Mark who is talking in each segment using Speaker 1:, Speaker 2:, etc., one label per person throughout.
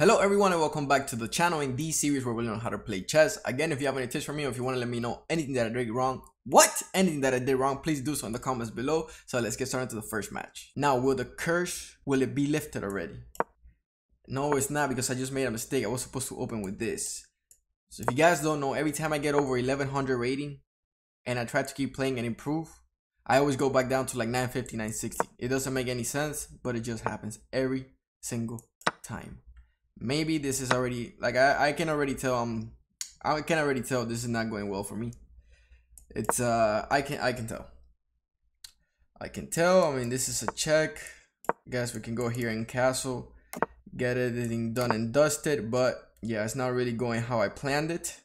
Speaker 1: Hello everyone and welcome back to the channel in this series where we learn how to play chess. Again, if you have any tips for me or if you want to let me know anything that I did wrong, what? Anything that I did wrong, please do so in the comments below. So let's get started to the first match. Now, will the curse, will it be lifted already? No, it's not because I just made a mistake. I was supposed to open with this. So if you guys don't know, every time I get over 1100 rating and I try to keep playing and improve, I always go back down to like 950, 960. It doesn't make any sense, but it just happens every single time maybe this is already like I, I can already tell um I can already tell this is not going well for me. It's uh I can I can tell. I can tell. I mean this is a check. Guess we can go here in castle, get everything done and dusted, but yeah, it's not really going how I planned it.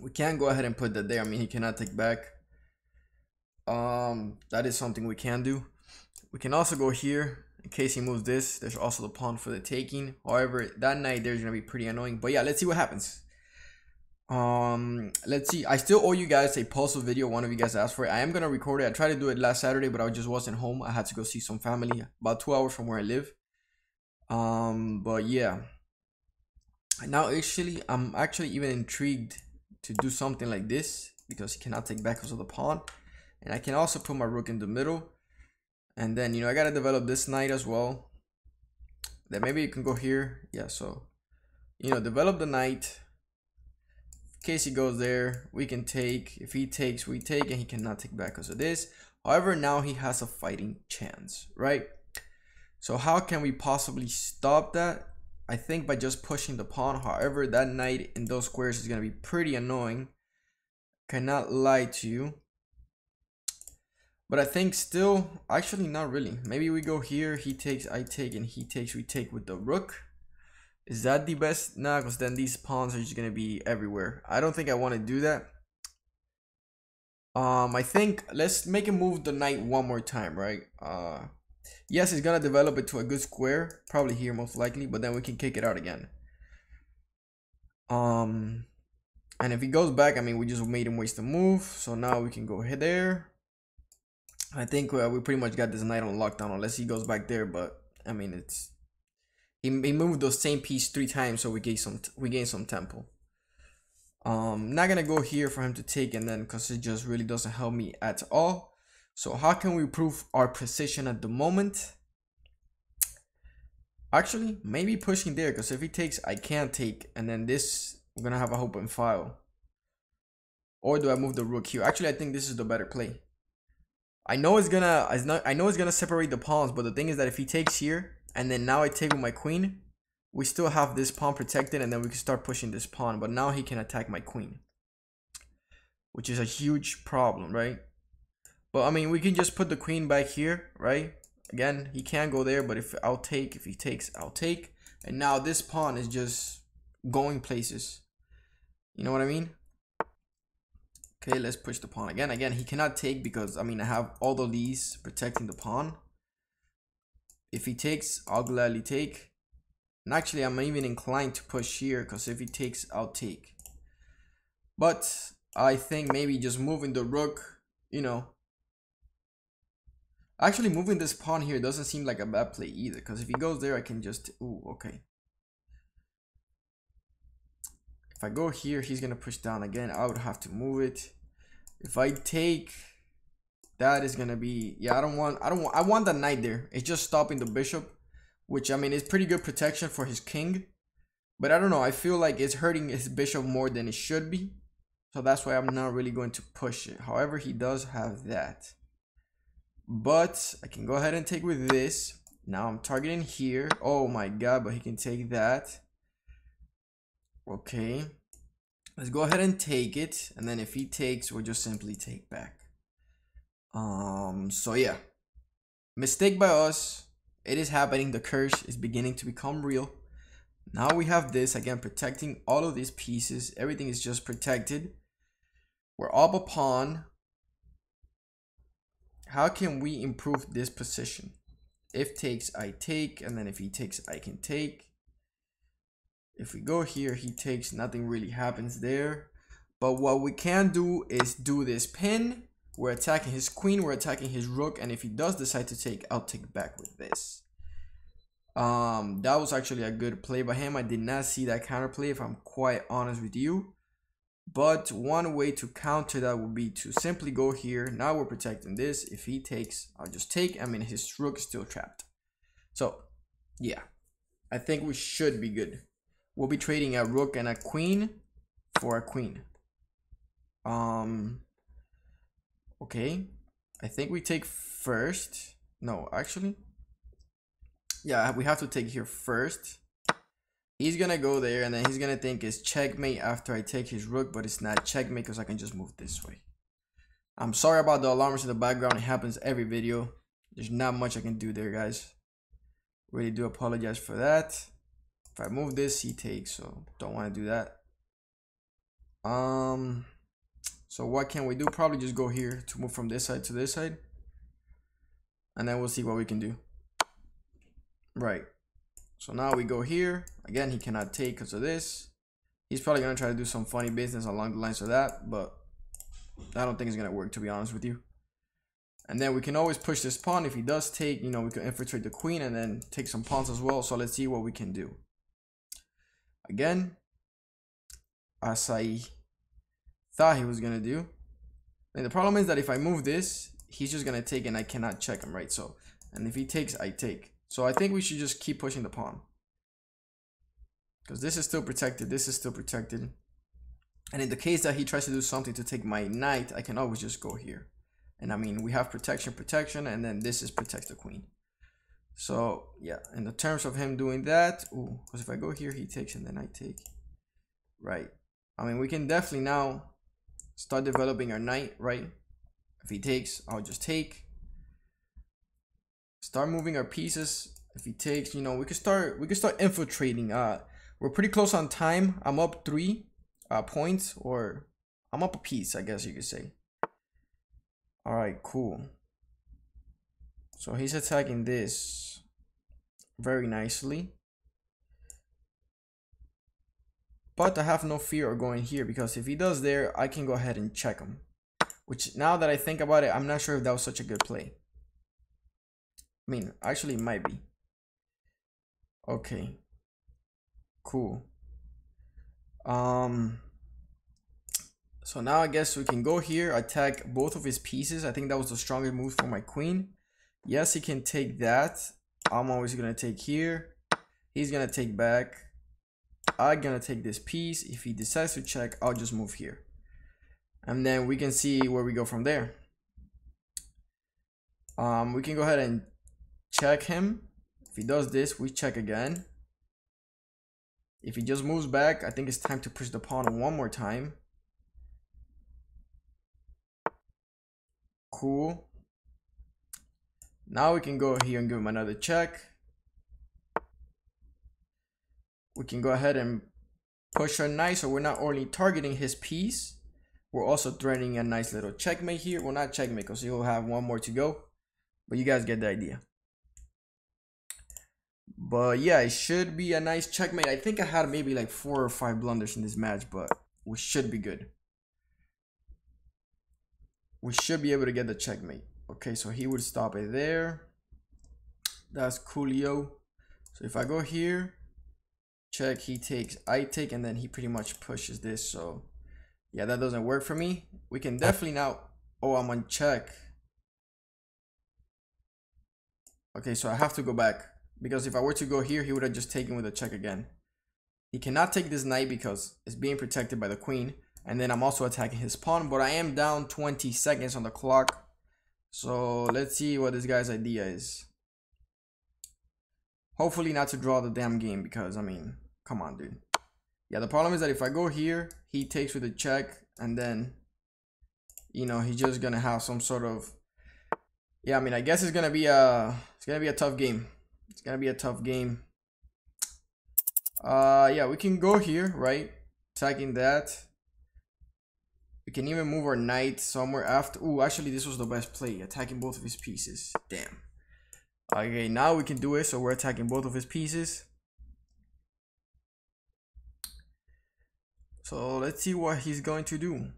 Speaker 1: We can go ahead and put that there. I mean he cannot take back. Um that is something we can do. We can also go here in case he moves this, there's also the pawn for the taking. However, that knight there's gonna be pretty annoying. But yeah, let's see what happens. Um, let's see. I still owe you guys a puzzle video. One of you guys asked for it. I am gonna record it. I tried to do it last Saturday, but I just wasn't home. I had to go see some family about two hours from where I live. Um, but yeah. Now actually, I'm actually even intrigued to do something like this because he cannot take back because of the pawn, and I can also put my rook in the middle and then, you know, I got to develop this knight as well. Then maybe you can go here. Yeah, so, you know, develop the knight. In case he goes there, we can take. If he takes, we take, and he cannot take back because of this. However, now he has a fighting chance, right? So how can we possibly stop that? I think by just pushing the pawn. However, that knight in those squares is going to be pretty annoying. Cannot lie to you. But I think still, actually not really. Maybe we go here, he takes, I take, and he takes, we take with the rook. Is that the best? Nah, because then these pawns are just going to be everywhere. I don't think I want to do that. Um, I think let's make him move the knight one more time, right? Uh, yes, he's gonna develop it to a good square, probably here most likely, but then we can kick it out again. Um, and if he goes back, I mean, we just made him waste a move, so now we can go ahead there. I think uh, we pretty much got this knight on lockdown unless he goes back there. But I mean, it's he, he moved those same piece three times, so we gain some we gain some tempo. Um, not gonna go here for him to take and then because it just really doesn't help me at all. So how can we improve our position at the moment? Actually, maybe pushing there because if he takes, I can't take, and then this we're gonna have a open file. Or do I move the rook here? Actually, I think this is the better play. I know it's gonna I know it's gonna separate the pawns, but the thing is that if he takes here and then now I take with my queen, we still have this pawn protected and then we can start pushing this pawn. But now he can attack my queen, which is a huge problem, right? But I mean, we can just put the queen back here, right? Again, he can't go there, but if I'll take, if he takes, I'll take. And now this pawn is just going places. You know what I mean? Okay, let's push the pawn again. Again, he cannot take because, I mean, I have all the these protecting the pawn. If he takes, I'll gladly take. And actually, I'm even inclined to push here because if he takes, I'll take. But I think maybe just moving the rook, you know. Actually, moving this pawn here doesn't seem like a bad play either because if he goes there, I can just... Ooh, okay. If I go here, he's going to push down again. I would have to move it. If I take, that is to be, yeah, I don't want, I don't want, I want the knight there. It's just stopping the bishop, which I mean, is pretty good protection for his king. But I don't know, I feel like it's hurting his bishop more than it should be. So that's why I'm not really going to push it. However, he does have that. But I can go ahead and take with this. Now I'm targeting here. Oh my god, but he can take that. Okay. Let's go ahead and take it. And then if he takes, we'll just simply take back. Um, so yeah. Mistake by us. It is happening. The curse is beginning to become real. Now we have this, again, protecting all of these pieces. Everything is just protected. We're up a pawn. How can we improve this position? If takes, I take. And then if he takes, I can take. If we go here, he takes, nothing really happens there. But what we can do is do this pin. We're attacking his queen, we're attacking his rook, and if he does decide to take, I'll take back with this. Um, that was actually a good play by him. I did not see that counter play, if I'm quite honest with you. But one way to counter that would be to simply go here. Now we're protecting this. If he takes, I'll just take. I mean, his rook is still trapped. So, yeah. I think we should be good. We'll be trading a rook and a queen for a queen. Um, okay. I think we take first. No, actually. Yeah, we have to take here first. He's gonna go there and then he's gonna think it's checkmate after I take his rook, but it's not checkmate because I can just move this way. I'm sorry about the alarms in the background. It happens every video. There's not much I can do there, guys. Really do apologize for that. If I move this, he takes, so don't want to do that. Um, so what can we do? Probably just go here to move from this side to this side. And then we'll see what we can do. Right. So now we go here. Again, he cannot take because of this. He's probably going to try to do some funny business along the lines of that, but I don't think it's going to work, to be honest with you. And then we can always push this pawn. If he does take, you know, we can infiltrate the queen and then take some pawns as well. So let's see what we can do. Again, as I thought he was to do. And the problem is that if I move this, he's just to take and I cannot check him, right? So, and if he takes, I take. So I think we should just keep pushing the pawn. Because this is still protected, this is still protected. And in the case that he tries to do something to take my knight, I can always just go here. And I mean, we have protection, protection, and then this is protect the queen. So yeah, in the terms of him doing that, because if I go here, he takes and then I take. Right. I mean, we can definitely now start developing our knight, right? If he takes, I'll just take start moving our pieces. If he takes, you know, we could start we could start infiltrating. Uh we're pretty close on time. I'm up three uh points or I'm up a piece, I guess you could say. Alright, cool. So he's attacking this very nicely. But I have no fear of going here because if he does there, I can go ahead and check him. Which now that I think about it, I'm not sure if that was such a good play. I mean, actually it might be. Okay. Cool. Um, so now I guess we can go here, attack both of his pieces. I think that was the strongest move for my queen. Yes, he can take that. I'm always going to take here. He's going to take back. I'm going to take this piece. If he decides to check, I'll just move here. And then we can see where we go from there. Um, we can go ahead and check him. If he does this, we check again. If he just moves back, I think it's time to push the pawn one more time. Cool. Now we can go here and give him another check. We can go ahead and push our knight so we're not only targeting his piece, we're also threatening a nice little checkmate here. Well, not checkmate because he'll have one more to go. But you guys get the idea. But yeah, it should be a nice checkmate. I think I had maybe like four or five blunders in this match, but we should be good. We should be able to get the checkmate. Okay, so he would stop it there. That's coolio. So if I go here, check, he takes, I take, and then he pretty much pushes this. So yeah, that doesn't work for me. We can definitely now, oh, I'm on check. Okay, so I have to go back. Because if I were to go here, he would have just taken with a check again. He cannot take this knight because it's being protected by the queen. And then I'm also attacking his pawn, but I am down 20 seconds on the clock. So let's see what this guy's idea is. Hopefully not to draw the damn game because, I mean, come on, dude. Yeah, the problem is that if I go here, he takes with a check and then, you know, he's just going to have some sort of, yeah, I mean, I guess it's going to be a, it's going to be a tough game. It's gonna be a tough game. Uh, yeah, we can go here, right? Attacking that. We can even move our knight somewhere after. Oh, actually, this was the best play. Attacking both of his pieces. Damn. Okay, now we can do it. So we're attacking both of his pieces. So let's see what he's going to do.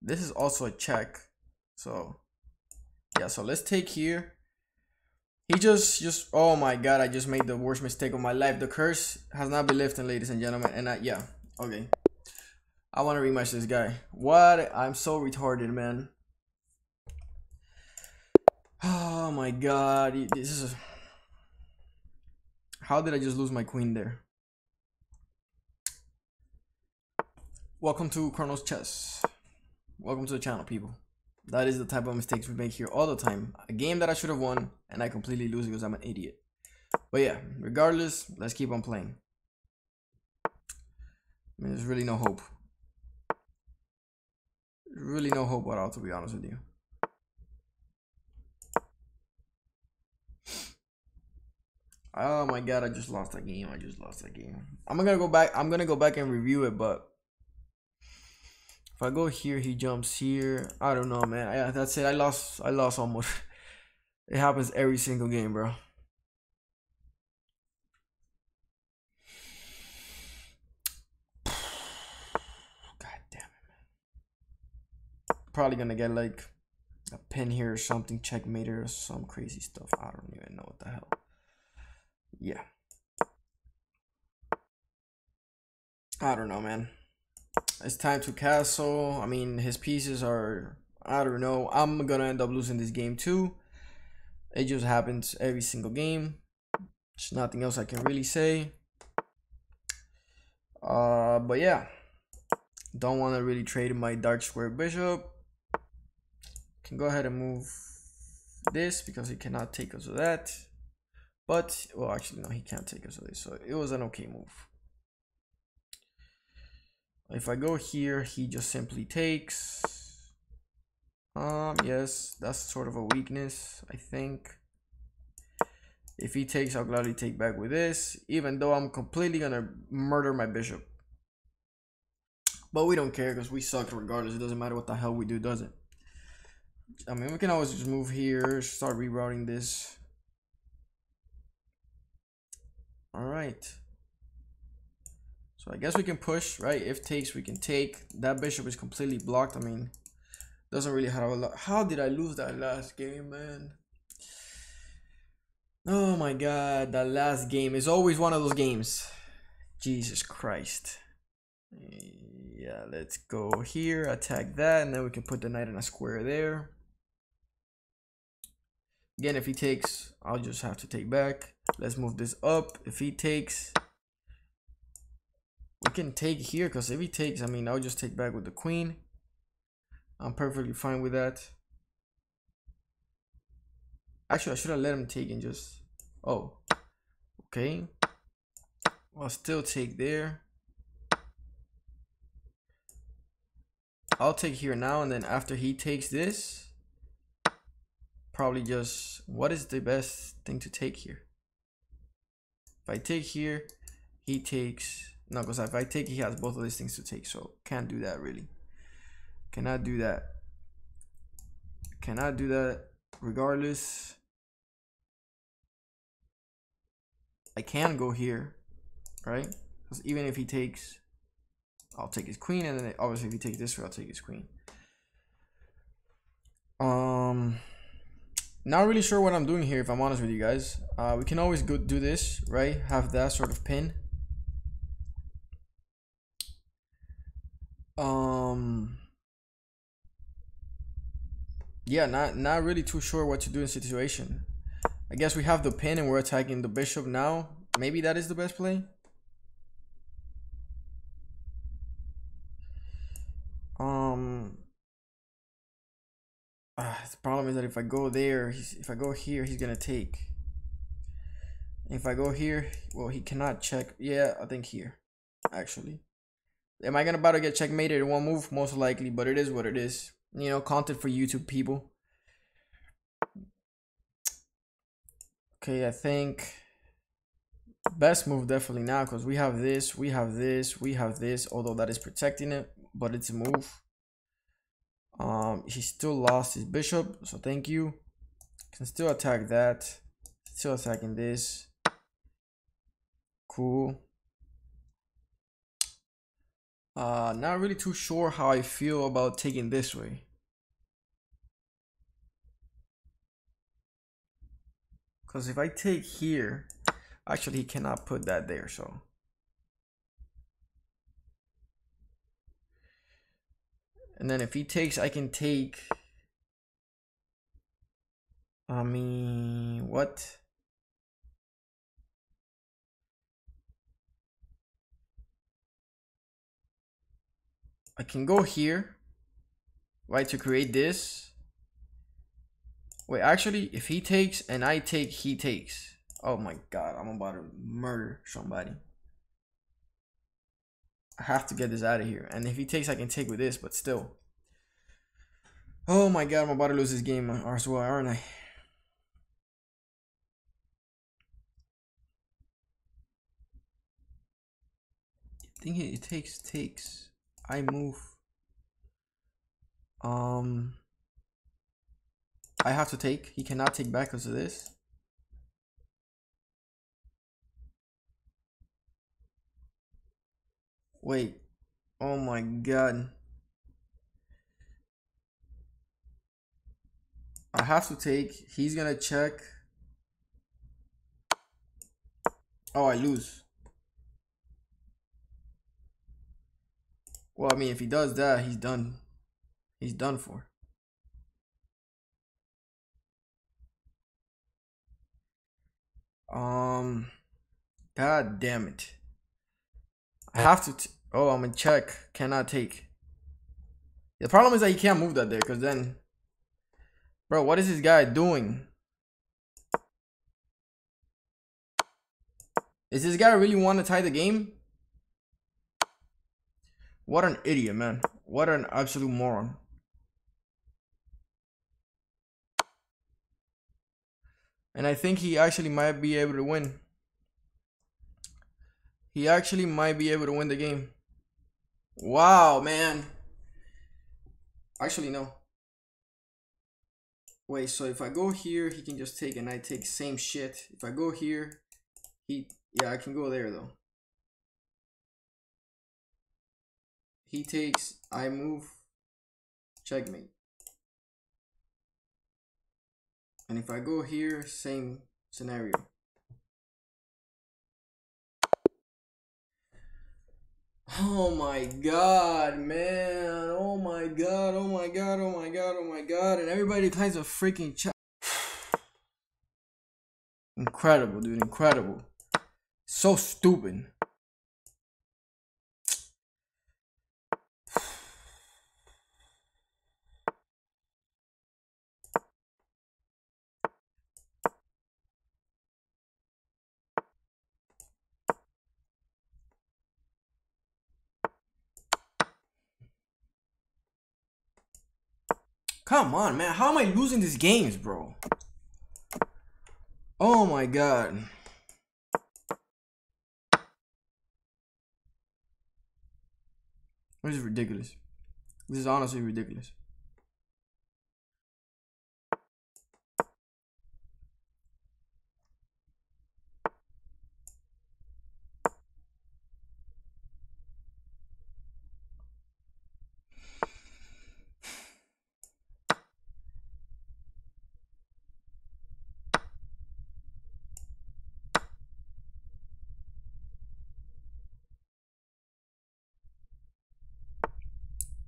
Speaker 1: This is also a check. So yeah, so let's take here. He just, just, oh my god, I just made the worst mistake of my life. The curse has not been lifted, ladies and gentlemen. And I, yeah, okay. I want to rematch this guy. What? I'm so retarded, man. Oh my god, this is. How did I just lose my queen there? Welcome to Chronos Chess. Welcome to the channel, people. That is the type of mistakes we make here all the time. A game that I should have won, and I completely lose because I'm an idiot. But yeah, regardless, let's keep on playing. I mean, there's really no hope. Really no hope at all, to be honest with you. Oh my god, I just lost that game. I just lost that game. I'm gonna go back. I'm gonna go back and review it, but if I go here, he jumps here. I don't know, man. I, that's it. I lost. I lost almost. it happens every single game, bro. God damn it, man. Probably gonna get like a pin here or something, checkmate or some crazy stuff. I don't even know what the hell. Yeah. I don't know, man. It's time to castle. I mean, his pieces are, I don't know. I'm to end up losing this game too. It just happens every single game. There's nothing else I can really say. Uh, but yeah. Don't want to really trade my dark square bishop. Go ahead and move this because he cannot take us of that. But, well, actually, no, he can't take us of this. So it was an okay move. If I go here, he just simply takes. Um, yes, that's sort of a weakness, I think. If he takes, I'll gladly take back with this, even though I'm completely gonna murder my bishop. But we don't care because we suck regardless. It doesn't matter what the hell we do, does it? I mean, we can always just move here, start rerouting this. All right. So I guess we can push, right? If takes, we can take. That bishop is completely blocked. I mean, doesn't really have a lot. How did I lose that last game, man? Oh my god, that last game is always one of those games. Jesus Christ. Yeah, let's go here, attack that, and then we can put the knight in a square there. Again, if he takes, I'll just have to take back. Let's move this up. If he takes, we can take here because if he takes, I mean, I'll just take back with the queen. I'm perfectly fine with that. Actually, I should have let him take and just... Oh. Okay. I'll still take there. I'll take here now and then after he takes this, probably just... What is the best thing to take here? If I take here, he takes no, because if I take, he has both of these things to take. So can't do that really. Cannot do that. Cannot do that regardless. I can go here, right? Because even if he takes, I'll take his queen. And then obviously if he takes this way, I'll take his queen. Um, not really sure what I'm doing here, if I'm honest with you guys. Uh, we can always go do this, right? Have that sort of pin Um. Yeah, not not really too sure what to do in situation. I guess we have the pin and we're attacking the bishop now. Maybe that is the best play. The problem is that if I go there, if I go here, he's gonna take. If I go here, well, he cannot check. Yeah, I think here, actually. Am I gonna about to get checkmated in one move? Most likely, but it is what it is. You know, content for YouTube people. Okay, I think best move definitely now because we have this, we have this, we have this, although that is protecting it, but it's a move. Um, he still lost his bishop, so thank you. Can still attack that. Still attacking this. Cool. Uh, not really too sure how I feel about taking this way. Because if I take here, actually he cannot put that there, so. And then if he takes, I can take. I mean, what? I can go here, right, to create this. Wait, actually, if he takes and I take, he takes. Oh my god, I'm about to murder somebody. I have to get this out of here. And if he takes, I can take with this, but still. Oh my god, I'm about to lose this game as well, aren't I? I think it takes takes. I move. Um, I have to take. He cannot take back because of this. Wait. Oh my god. I have to take. He's gonna check. Oh, I lose. Well, I mean, if he does that, he's done. He's done for. Um, god damn it. Have to. oh, I'm in check. Cannot take. The problem is that he can't move that there because then. Bro, what is this guy doing? Is this guy really want to tie the game? What an idiot, man. What an absolute moron. And I think he actually might be able to win. He actually might be able to win the game. Wow, man. Actually, no. Wait, so if I go here, he can just take and I take same shit. If I go here, he, yeah, I can go there though. He takes, I move, checkmate. And if I go here, same scenario. Oh my god, man. Oh my god, oh my god, oh my god, oh my god. And everybody kinds a freaking chat. incredible, dude, incredible. So stupid. Come on, man. How am I losing these games, bro? Oh my god. This is ridiculous. This is honestly ridiculous.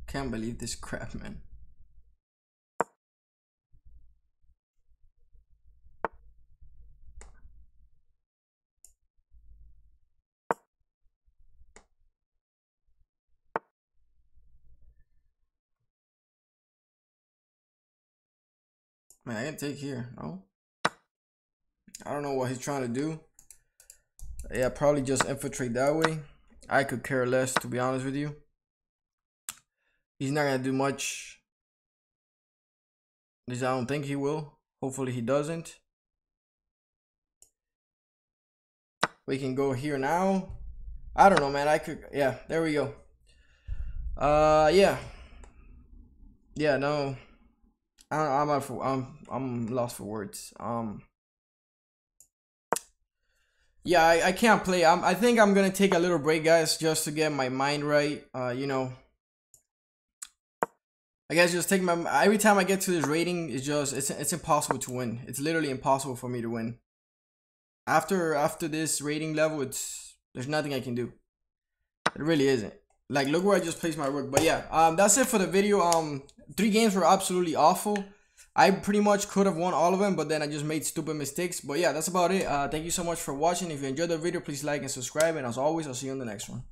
Speaker 1: Can't believe this crap, man. Man, I can take here, no? I don't know what he's trying to do. Yeah, probably just infiltrate that way. I could care less, to be honest with you. He's not gonna do much. At least I don't think he will. Hopefully he doesn't. We can go here now. I don't know, man. I could, yeah. There we go. Uh, yeah, yeah. No, I, I'm for, I'm I'm lost for words. Um, yeah, I, I can't play. I'm, I think I'm gonna take a little break, guys, just to get my mind right. Uh, you know. I guess just take my every time I get to this rating, it's just it's it's impossible to win. It's literally impossible for me to win. after after this rating level, it's there's nothing I can do. It really isn't. Like look where I just placed my rook. But yeah, um, that's it for the video. Um, three games were absolutely awful. I pretty much could have won all of them, but then I just made stupid mistakes. But yeah, that's about it. Uh, thank you so much for watching. If you enjoyed the video, please like and subscribe. And as always, I'll see you in the next one.